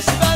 Christmas.